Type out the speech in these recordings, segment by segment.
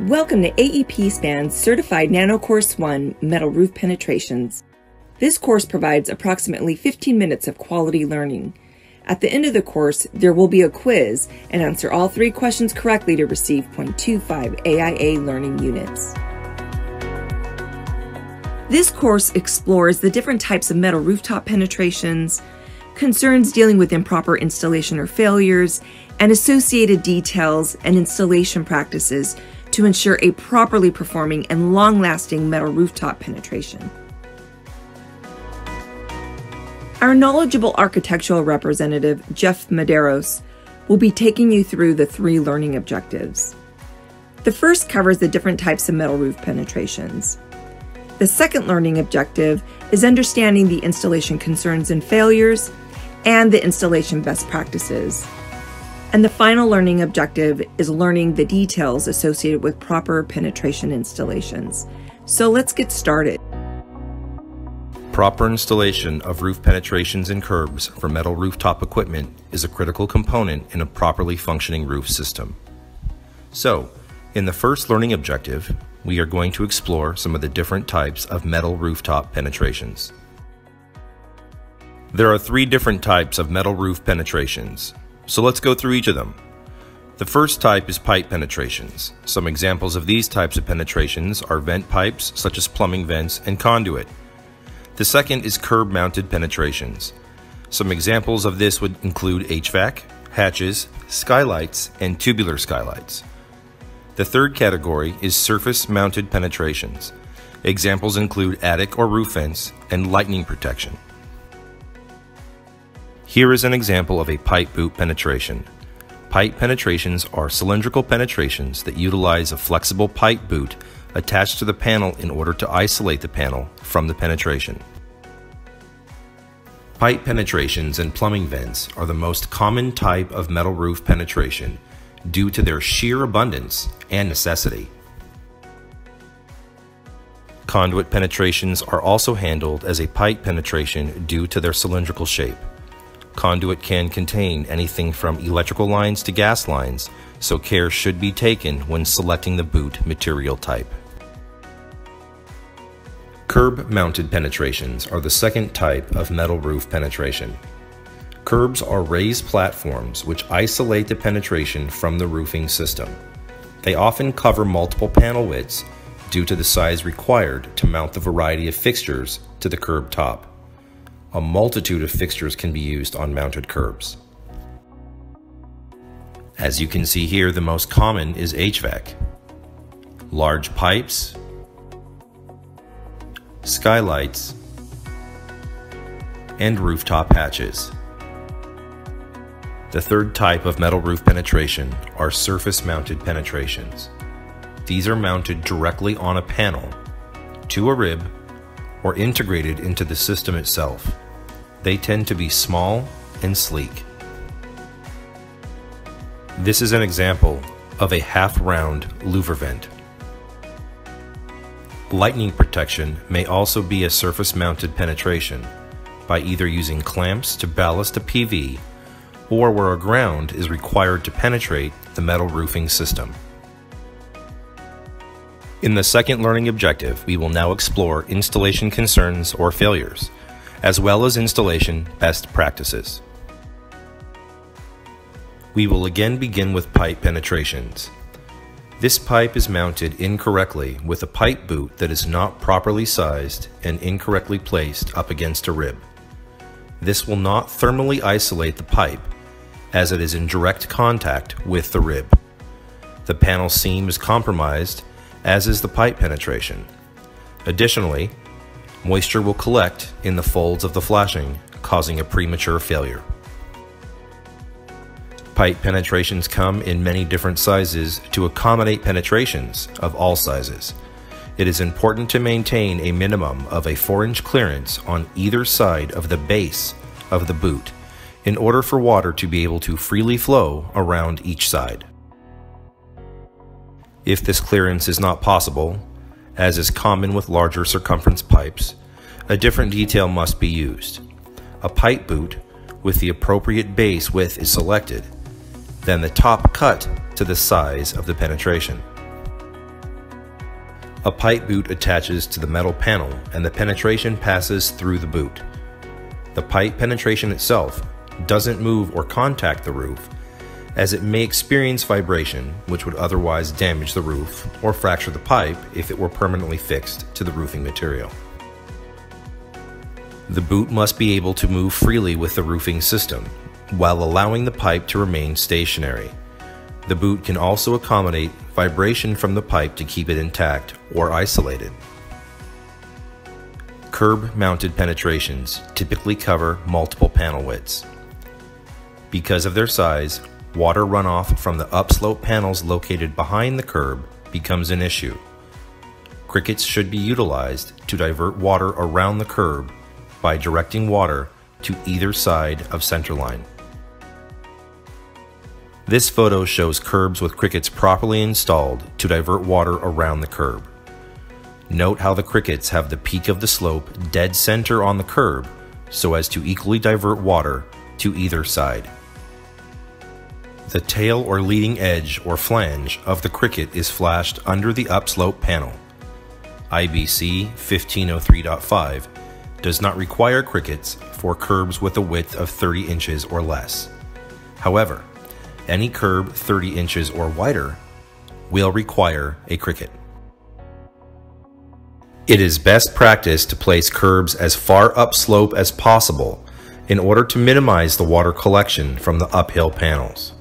Welcome to AEP SPAN's Certified Nano Course 1 Metal Roof Penetrations. This course provides approximately 15 minutes of quality learning. At the end of the course, there will be a quiz and answer all three questions correctly to receive 0.25 AIA learning units. This course explores the different types of metal rooftop penetrations, concerns dealing with improper installation or failures, and associated details and installation practices to ensure a properly performing and long lasting metal rooftop penetration. Our knowledgeable architectural representative, Jeff Maderos, will be taking you through the three learning objectives. The first covers the different types of metal roof penetrations. The second learning objective is understanding the installation concerns and failures and the installation best practices. And the final learning objective is learning the details associated with proper penetration installations. So let's get started. Proper installation of roof penetrations and curbs for metal rooftop equipment is a critical component in a properly functioning roof system. So, in the first learning objective, we are going to explore some of the different types of metal rooftop penetrations. There are three different types of metal roof penetrations, so let's go through each of them. The first type is pipe penetrations. Some examples of these types of penetrations are vent pipes, such as plumbing vents and conduit. The second is curb mounted penetrations. Some examples of this would include HVAC, hatches, skylights, and tubular skylights. The third category is surface mounted penetrations. Examples include attic or roof vents and lightning protection. Here is an example of a pipe boot penetration. Pipe penetrations are cylindrical penetrations that utilize a flexible pipe boot attached to the panel in order to isolate the panel from the penetration. Pipe penetrations and plumbing vents are the most common type of metal roof penetration due to their sheer abundance and necessity. Conduit penetrations are also handled as a pipe penetration due to their cylindrical shape. Conduit can contain anything from electrical lines to gas lines, so care should be taken when selecting the boot material type. Curb mounted penetrations are the second type of metal roof penetration. Curbs are raised platforms which isolate the penetration from the roofing system. They often cover multiple panel widths due to the size required to mount the variety of fixtures to the curb top. A multitude of fixtures can be used on mounted curbs. As you can see here, the most common is HVAC. Large pipes, skylights, and rooftop hatches. The third type of metal roof penetration are surface mounted penetrations. These are mounted directly on a panel, to a rib, or integrated into the system itself. They tend to be small and sleek. This is an example of a half-round louver vent. Lightning protection may also be a surface-mounted penetration by either using clamps to ballast a PV or where a ground is required to penetrate the metal roofing system. In the second learning objective, we will now explore installation concerns or failures, as well as installation best practices. We will again begin with pipe penetrations. This pipe is mounted incorrectly with a pipe boot that is not properly sized and incorrectly placed up against a rib. This will not thermally isolate the pipe as it is in direct contact with the rib. The panel seam is compromised, as is the pipe penetration. Additionally, moisture will collect in the folds of the flashing, causing a premature failure. Pipe penetrations come in many different sizes to accommodate penetrations of all sizes. It is important to maintain a minimum of a 4 inch clearance on either side of the base of the boot in order for water to be able to freely flow around each side. If this clearance is not possible, as is common with larger circumference pipes, a different detail must be used. A pipe boot with the appropriate base width is selected then the top cut to the size of the penetration. A pipe boot attaches to the metal panel and the penetration passes through the boot. The pipe penetration itself doesn't move or contact the roof, as it may experience vibration, which would otherwise damage the roof or fracture the pipe if it were permanently fixed to the roofing material. The boot must be able to move freely with the roofing system, while allowing the pipe to remain stationary. The boot can also accommodate vibration from the pipe to keep it intact or isolated. Curb mounted penetrations typically cover multiple panel widths. Because of their size, water runoff from the upslope panels located behind the curb becomes an issue. Crickets should be utilized to divert water around the curb by directing water to either side of centerline. This photo shows curbs with crickets properly installed to divert water around the curb. Note how the crickets have the peak of the slope dead center on the curb so as to equally divert water to either side. The tail or leading edge or flange of the cricket is flashed under the upslope panel. IBC 1503.5 does not require crickets for curbs with a width of 30 inches or less. However, any curb 30 inches or wider will require a cricket. It is best practice to place curbs as far upslope as possible in order to minimize the water collection from the uphill panels.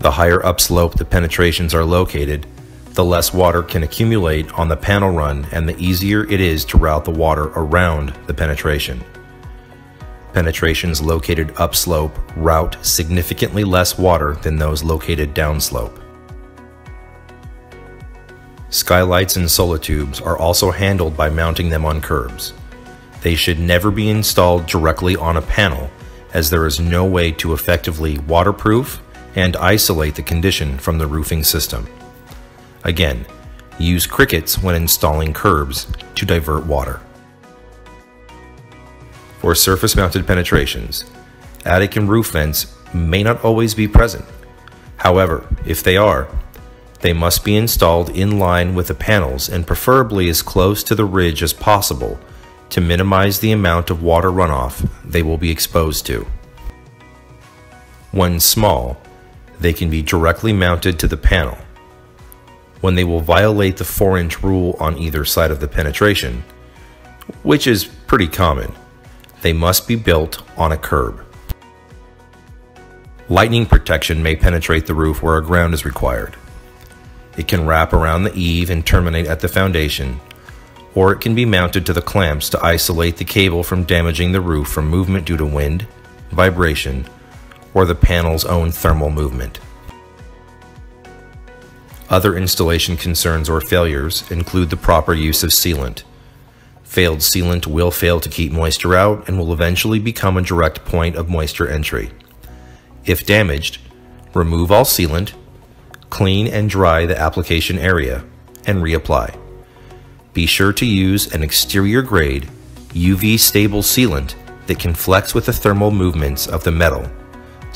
The higher upslope the penetrations are located, the less water can accumulate on the panel run and the easier it is to route the water around the penetration. Penetrations located upslope route significantly less water than those located downslope. Skylights and Solatubes are also handled by mounting them on curbs. They should never be installed directly on a panel as there is no way to effectively waterproof and isolate the condition from the roofing system. Again, use crickets when installing curbs to divert water For surface mounted penetrations, attic and roof vents may not always be present. However, if they are, they must be installed in line with the panels and preferably as close to the ridge as possible to minimize the amount of water runoff they will be exposed to. When small, they can be directly mounted to the panel. When they will violate the 4 inch rule on either side of the penetration, which is pretty common, they must be built on a curb. Lightning protection may penetrate the roof where a ground is required. It can wrap around the eave and terminate at the foundation, or it can be mounted to the clamps to isolate the cable from damaging the roof from movement due to wind, vibration, or the panel's own thermal movement. Other installation concerns or failures include the proper use of sealant, Failed sealant will fail to keep moisture out and will eventually become a direct point of moisture entry. If damaged, remove all sealant, clean and dry the application area, and reapply. Be sure to use an exterior grade, UV stable sealant that can flex with the thermal movements of the metal,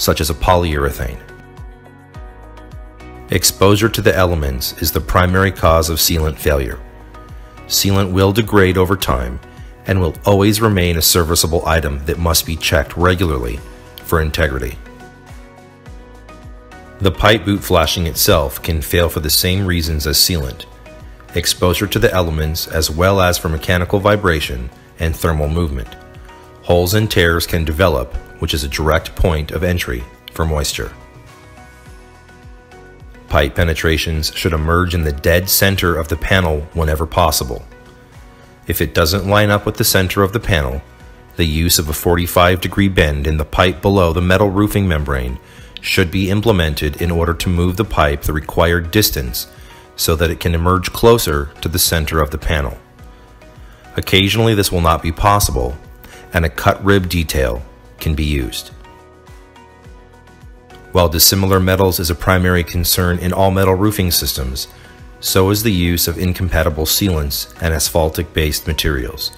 such as a polyurethane. Exposure to the elements is the primary cause of sealant failure sealant will degrade over time and will always remain a serviceable item that must be checked regularly for integrity. The pipe boot flashing itself can fail for the same reasons as sealant exposure to the elements as well as for mechanical vibration and thermal movement. Holes and tears can develop, which is a direct point of entry for moisture. Pipe penetrations should emerge in the dead center of the panel whenever possible. If it doesn't line up with the center of the panel, the use of a 45 degree bend in the pipe below the metal roofing membrane should be implemented in order to move the pipe the required distance so that it can emerge closer to the center of the panel. Occasionally this will not be possible, and a cut rib detail can be used. While dissimilar metals is a primary concern in all metal roofing systems, so is the use of incompatible sealants and asphaltic based materials.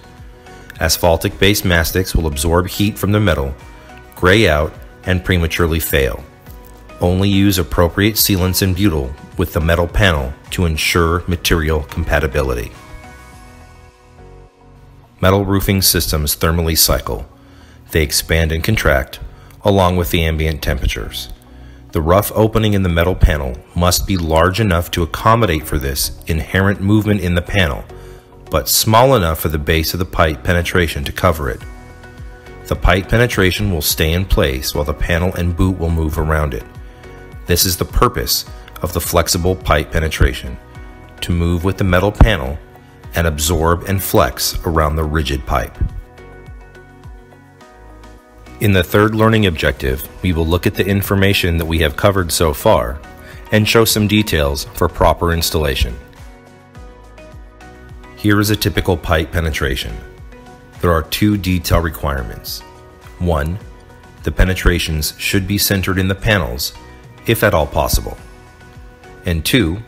Asphaltic based mastics will absorb heat from the metal, gray out, and prematurely fail. Only use appropriate sealants and butyl with the metal panel to ensure material compatibility. Metal roofing systems thermally cycle. They expand and contract along with the ambient temperatures. The rough opening in the metal panel must be large enough to accommodate for this inherent movement in the panel, but small enough for the base of the pipe penetration to cover it. The pipe penetration will stay in place while the panel and boot will move around it. This is the purpose of the flexible pipe penetration, to move with the metal panel and absorb and flex around the rigid pipe. In the third learning objective, we will look at the information that we have covered so far and show some details for proper installation. Here is a typical pipe penetration. There are two detail requirements. One, the penetrations should be centered in the panels, if at all possible. And two,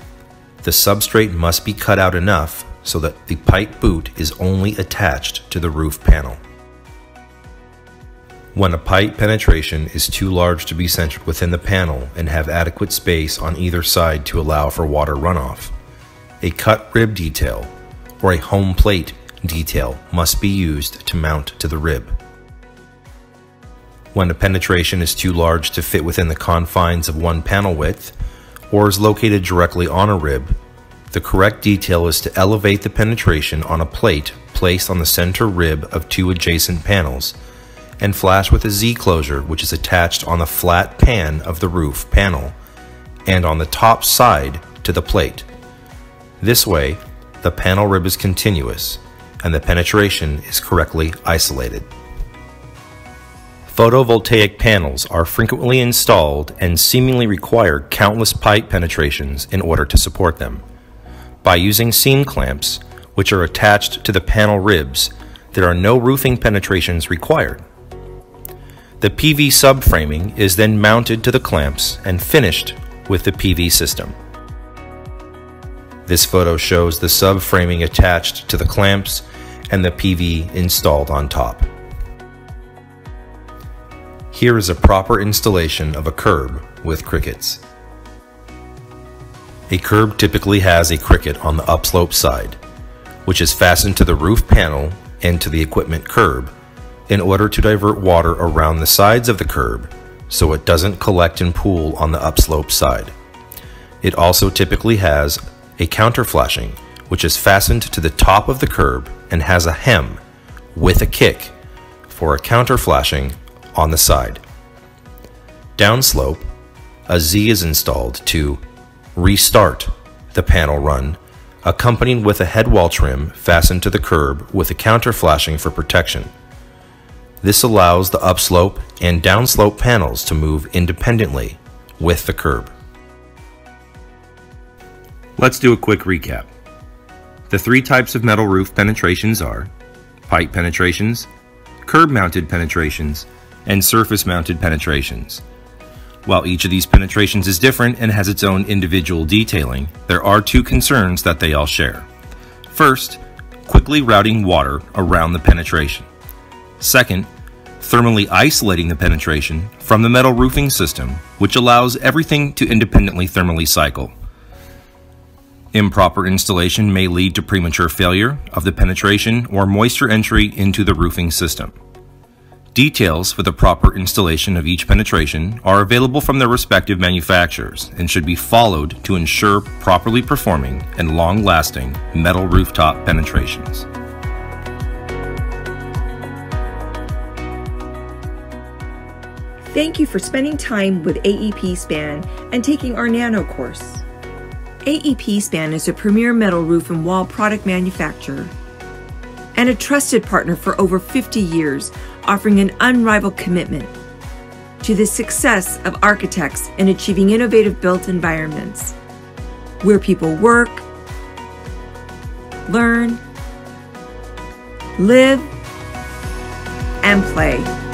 the substrate must be cut out enough so that the pipe boot is only attached to the roof panel. When a pipe penetration is too large to be centered within the panel and have adequate space on either side to allow for water runoff, a cut rib detail or a home plate detail must be used to mount to the rib. When a penetration is too large to fit within the confines of one panel width or is located directly on a rib, the correct detail is to elevate the penetration on a plate placed on the center rib of two adjacent panels and flash with a Z closure which is attached on the flat pan of the roof panel and on the top side to the plate. This way, the panel rib is continuous and the penetration is correctly isolated. Photovoltaic panels are frequently installed and seemingly require countless pipe penetrations in order to support them. By using seam clamps, which are attached to the panel ribs, there are no roofing penetrations required. The PV subframing is then mounted to the clamps and finished with the PV system. This photo shows the subframing attached to the clamps and the PV installed on top. Here is a proper installation of a curb with crickets. A curb typically has a cricket on the upslope side, which is fastened to the roof panel and to the equipment curb in order to divert water around the sides of the curb so it doesn't collect and pool on the upslope side. It also typically has a counter flashing, which is fastened to the top of the curb and has a hem with a kick for a counter flashing on the side. Downslope, a Z is installed to restart the panel run, accompanied with a headwall trim fastened to the curb with a counter flashing for protection. This allows the upslope and downslope panels to move independently with the curb. Let's do a quick recap. The three types of metal roof penetrations are pipe penetrations, curb mounted penetrations, and surface mounted penetrations. While each of these penetrations is different and has its own individual detailing, there are two concerns that they all share. First, quickly routing water around the penetration. Second, thermally isolating the penetration from the metal roofing system, which allows everything to independently thermally cycle. Improper installation may lead to premature failure of the penetration or moisture entry into the roofing system. Details for the proper installation of each penetration are available from their respective manufacturers and should be followed to ensure properly performing and long-lasting metal rooftop penetrations. Thank you for spending time with AEP Span and taking our Nano course. AEP Span is a premier metal roof and wall product manufacturer and a trusted partner for over 50 years, offering an unrivaled commitment to the success of architects in achieving innovative built environments where people work, learn, live, and play.